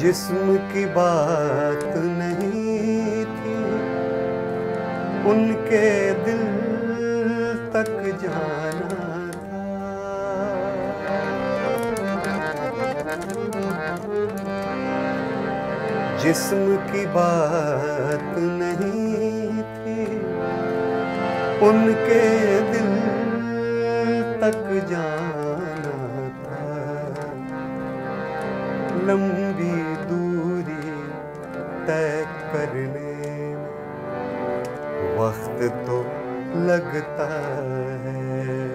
जिस्म की बात नहीं थी। उनके दिल तक जाना था। जिस्म की बात नहीं थी। उनके दिल तक जाना लंबी दूरी तय करने में वक्त तो लगता है।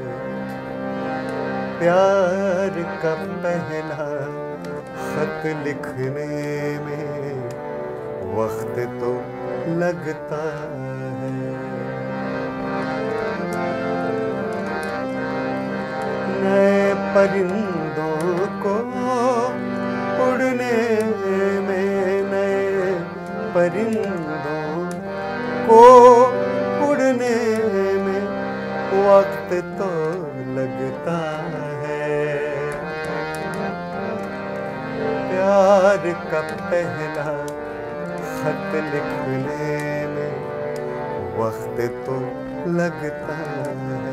प्यार का पहला खत लिखने में वक्त तो लगता है। नए परिंदों परिंदों को उड़ने में वक्त तो लगता है। प्यार का पहला खत लिखने में वक्त तो लगता है।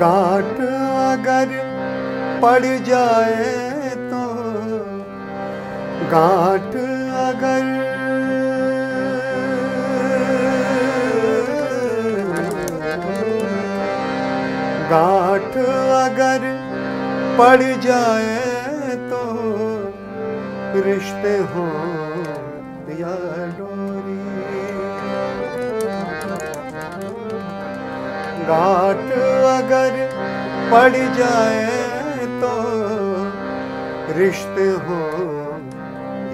गांठ अगर पड़ जाए तो गांठ अगर गांठ अगर पड़ जाए तो रिश्ते हो या डोरी। गांठ अगर पड़ जाए तो रिश्ते हो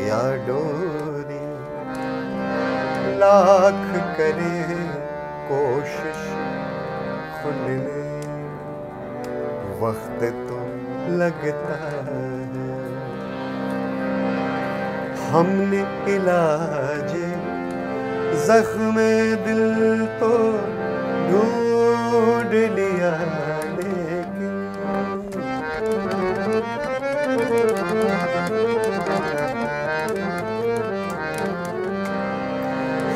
या डोरी। लाख करे कोशिश खुलने वक्त तो लगता है। हमने इलाज जख्म दिल तो ढूंढ लिया लेकिन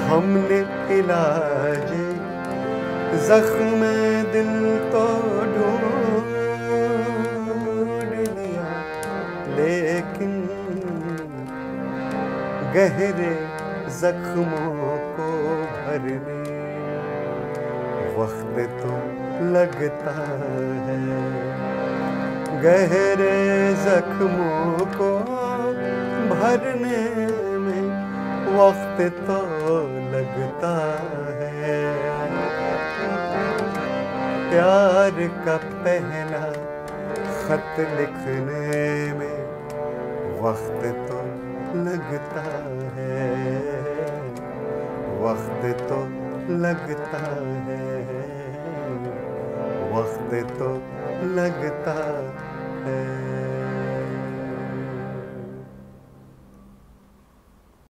हमने इलाज जख्म दिल तो ढूंढ लिया लेकिन गहरे जख्मों को भरने वक्त तो लगता है। गहरे जख्मों को भरने में वक्त तो लगता है। प्यार का पहला खत लिखने में वक्त तो लगता है। वक्त तो लगता है। वक्त तो लगता है।